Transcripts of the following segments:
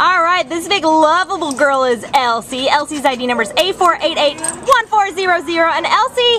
All right, this big lovable girl is Elsie. Elsie's ID number is A4881400. And Elsie,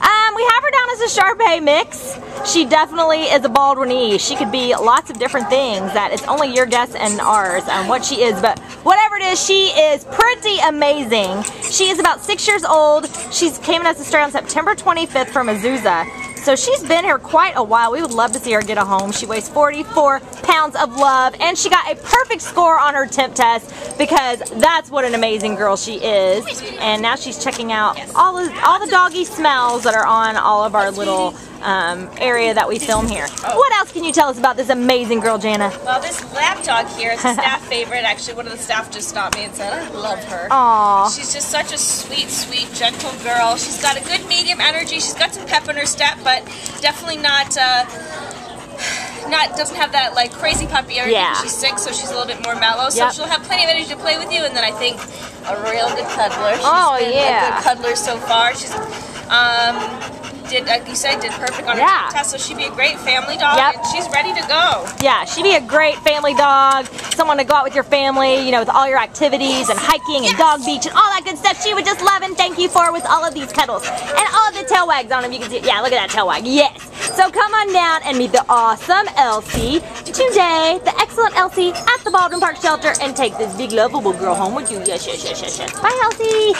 um, we have her down as a Shar-Pei mix. She definitely is a Baldwinese. She could be lots of different things that it's only your guess and ours on what she is. But whatever it is, she is pretty amazing. She is about six years old. She's came in as a stray on September 25th from Azusa. So she's been here quite a while. We would love to see her get a home. She weighs 44 pounds of love and she got a perfect score on her temp test because that's what an amazing girl she is. And now she's checking out all the, all the doggy smells that are on all of our little um, area that we film here. What else can you tell us about this amazing girl, Jana? Well, this lap dog here is a staff favorite. Actually, one of the staff just stopped me and said, I love her. Aww. She's just such a sweet, sweet, gentle girl. She's got a good medium energy. She's got some pep in her step, but definitely not... Uh, not doesn't have that like crazy puppy energy. Yeah. She's sick, so she's a little bit more mellow. So Yep. she'll have plenty of energy to play with you. And then I think a real good cuddler. She's Oh, been yeah. a good cuddler so far. She's um did like you said did perfect on her Yeah. test, so she'd be a great family dog. Yep. And she's ready to go. Yeah, she'd be a great family dog, someone to go out with your family, you know, with all your activities and hiking and dog beach and all that good stuff. She would just love and thank you for with all of these cuddles and all of the tail wags on them. You can see, yeah, look at that tail wag. Yes. So come on down and meet the awesome Elsie today, the excellent Elsie at the Baldwin Park Shelter, and take this big lovable girl home with you. Yes, yes, yes, yes, yes. Bye, Elsie.